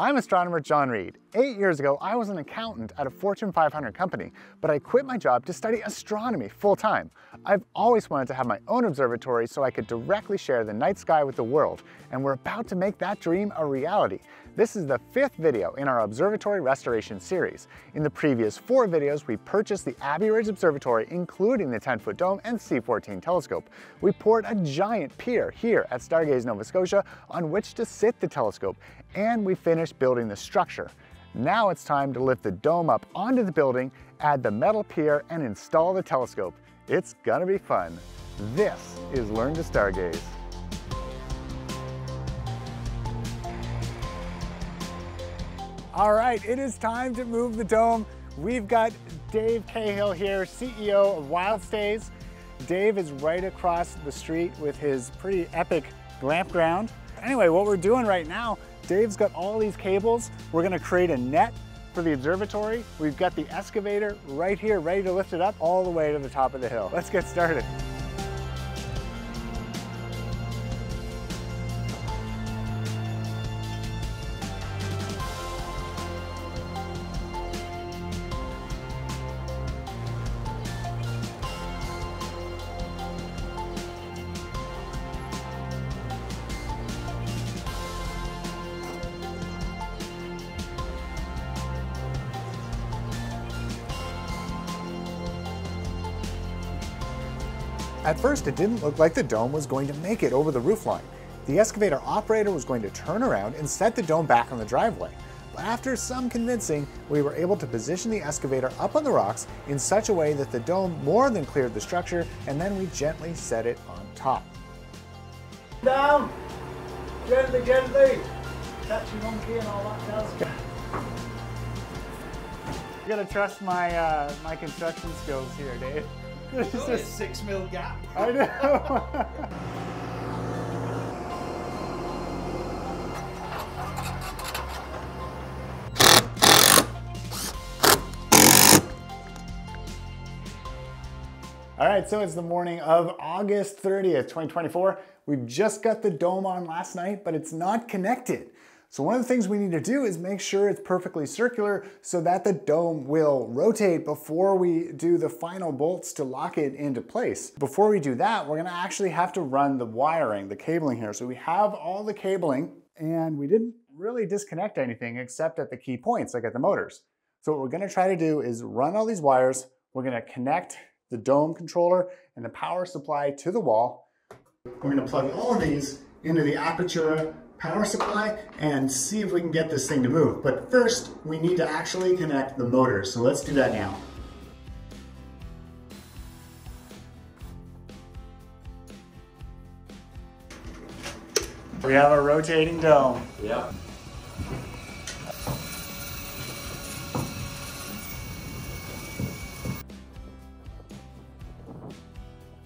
I'm astronomer John Reed. Eight years ago, I was an accountant at a Fortune 500 company, but I quit my job to study astronomy full-time. I've always wanted to have my own observatory so I could directly share the night sky with the world, and we're about to make that dream a reality. This is the fifth video in our observatory restoration series. In the previous four videos, we purchased the Abbey Ridge Observatory, including the 10-foot dome and C-14 telescope. We poured a giant pier here at Stargaze Nova Scotia on which to sit the telescope, and we finished building the structure. Now it's time to lift the dome up onto the building, add the metal pier, and install the telescope. It's gonna be fun. This is Learn to Stargaze. All right, it is time to move the dome. We've got Dave Cahill here, CEO of Wild Stays. Dave is right across the street with his pretty epic glamp ground. Anyway, what we're doing right now, Dave's got all these cables. We're gonna create a net for the observatory. We've got the excavator right here, ready to lift it up all the way to the top of the hill. Let's get started. At first, it didn't look like the dome was going to make it over the roofline. The excavator operator was going to turn around and set the dome back on the driveway. But after some convincing, we were able to position the excavator up on the rocks in such a way that the dome more than cleared the structure, and then we gently set it on top. Down! Gently, gently! Catch your monkey and all that jazz. You gotta trust my, uh, my construction skills here, Dave. It's Only a six mil gap. I know. All right, so it's the morning of August 30th, 2024. We've just got the dome on last night, but it's not connected. So one of the things we need to do is make sure it's perfectly circular so that the dome will rotate before we do the final bolts to lock it into place. Before we do that, we're gonna actually have to run the wiring, the cabling here. So we have all the cabling and we didn't really disconnect anything except at the key points, like at the motors. So what we're gonna try to do is run all these wires. We're gonna connect the dome controller and the power supply to the wall. We're gonna plug all of these into the Apertura power supply and see if we can get this thing to move. But first, we need to actually connect the motor, So let's do that now. We have a rotating dome. Yep.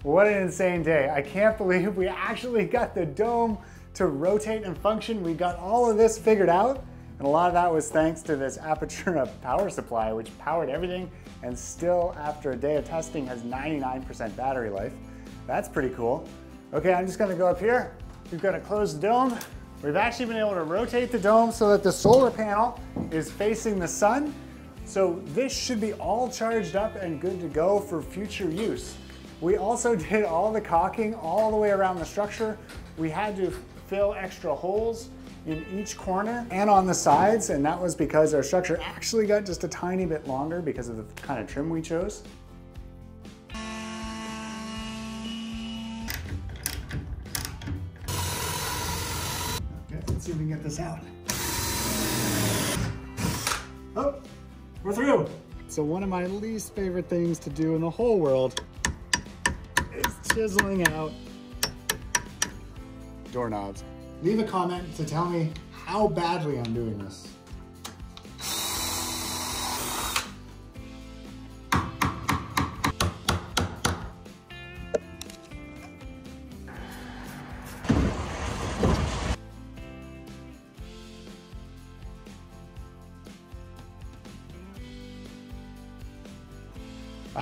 What an insane day. I can't believe we actually got the dome to rotate and function. We got all of this figured out. And a lot of that was thanks to this Apertura power supply, which powered everything and still, after a day of testing, has 99% battery life. That's pretty cool. Okay, I'm just gonna go up here. We've got a closed dome. We've actually been able to rotate the dome so that the solar panel is facing the sun. So this should be all charged up and good to go for future use. We also did all the caulking all the way around the structure. We had to fill extra holes in each corner and on the sides, and that was because our structure actually got just a tiny bit longer because of the kind of trim we chose. Okay, let's see if we can get this out. Oh, we're through. So one of my least favorite things to do in the whole world is chiseling out doorknobs. Leave a comment to tell me how badly I'm doing this.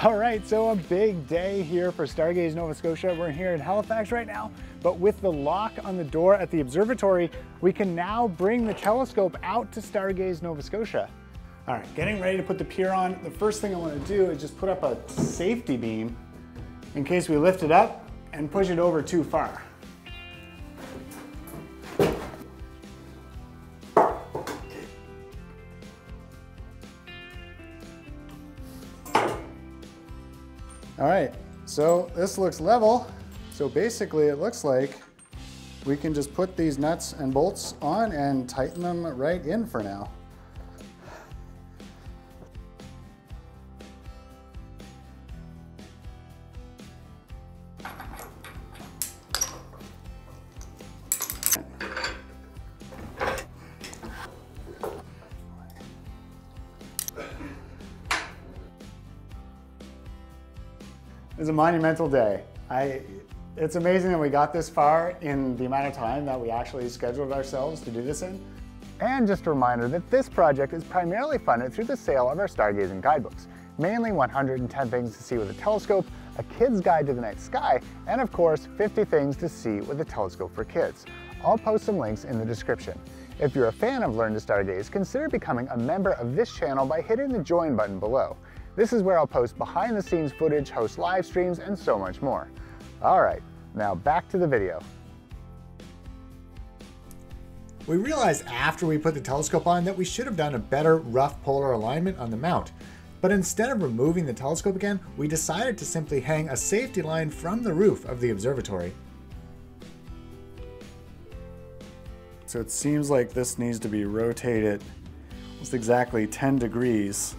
All right, so a big day here for Stargaze Nova Scotia. We're here in Halifax right now, But with the lock on the door at the observatory, we can now bring the telescope out to Stargaze Nova Scotia. All right, getting ready to put the pier on. The first thing I wanna do is just put up a safety beam in case we lift it up and push it over too far. All right, so this looks level. So basically it looks like we can just put these nuts and bolts on and tighten them right in for now. It's a monumental day. I, it's amazing that we got this far in the amount of time that we actually scheduled ourselves to do this in. And just a reminder that this project is primarily funded through the sale of our stargazing guidebooks, mainly 110 Things to See with a Telescope, a kid's guide to the night sky, and of course, 50 Things to See with a Telescope for Kids. I'll post some links in the description. If you're a fan of Learn to Stargaze, consider becoming a member of this channel by hitting the join button below. This is where I'll post behind the scenes footage, host live streams, and so much more. All right, now back to the video. We realized after we put the telescope on that we should have done a better rough polar alignment on the mount. But instead of removing the telescope again, we decided to simply hang a safety line from the roof of the observatory. So it seems like this needs to be rotated almost exactly 10 degrees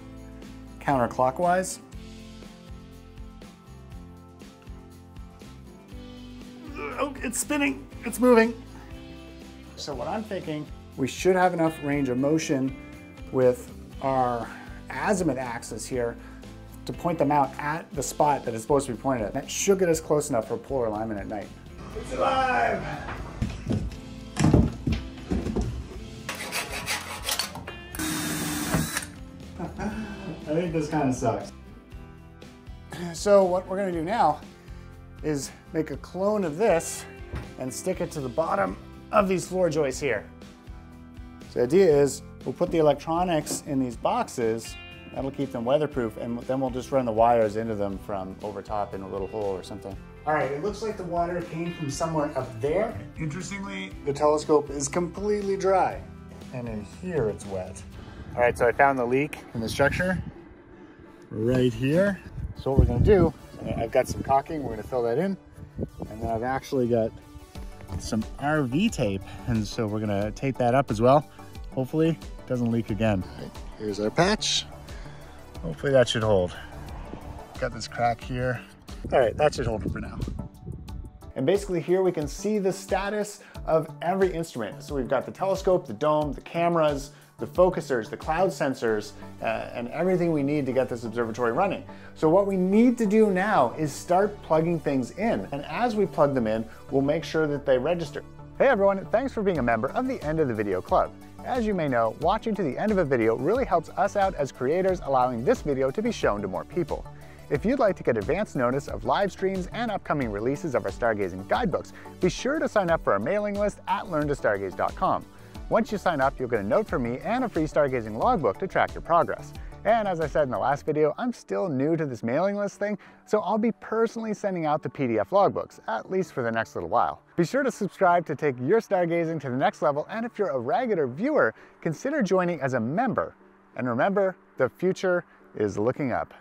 counterclockwise. Oh, it's spinning, it's moving. So what I'm thinking, we should have enough range of motion with our azimuth axis here to point them out at the spot that it's supposed to be pointed at. That should get us close enough for polar alignment at night. It's alive! This kind of sucks. So what we're gonna do now is make a clone of this and stick it to the bottom of these floor joists here. So the idea is we'll put the electronics in these boxes, that'll keep them weatherproof, and then we'll just run the wires into them from over top in a little hole or something. All right, it looks like the water came from somewhere up there. Interestingly, the telescope is completely dry, and in here it's wet. All right, so I found the leak in the structure right here. So what we're gonna do, uh, I've got some caulking, we're gonna fill that in, and then I've actually got some RV tape, and so we're gonna tape that up as well. Hopefully it doesn't leak again. Right, here's our patch. Hopefully that should hold. Got this crack here. All right, that should hold for now. And basically here we can see the status of every instrument. So we've got the telescope, the dome, the cameras, the focusers, the cloud sensors, uh, and everything we need to get this observatory running. So what we need to do now is start plugging things in. And as we plug them in, we'll make sure that they register. Hey everyone, thanks for being a member of the End of the Video Club. As you may know, watching to the end of a video really helps us out as creators, allowing this video to be shown to more people. If you'd like to get advance notice of live streams and upcoming releases of our stargazing guidebooks, be sure to sign up for our mailing list at learntostargaze.com. Once you sign up, you'll get a note from me and a free stargazing logbook to track your progress. And as I said in the last video, I'm still new to this mailing list thing, so I'll be personally sending out the PDF logbooks, at least for the next little while. Be sure to subscribe to take your stargazing to the next level, and if you're a regular viewer, consider joining as a member. And remember, the future is looking up.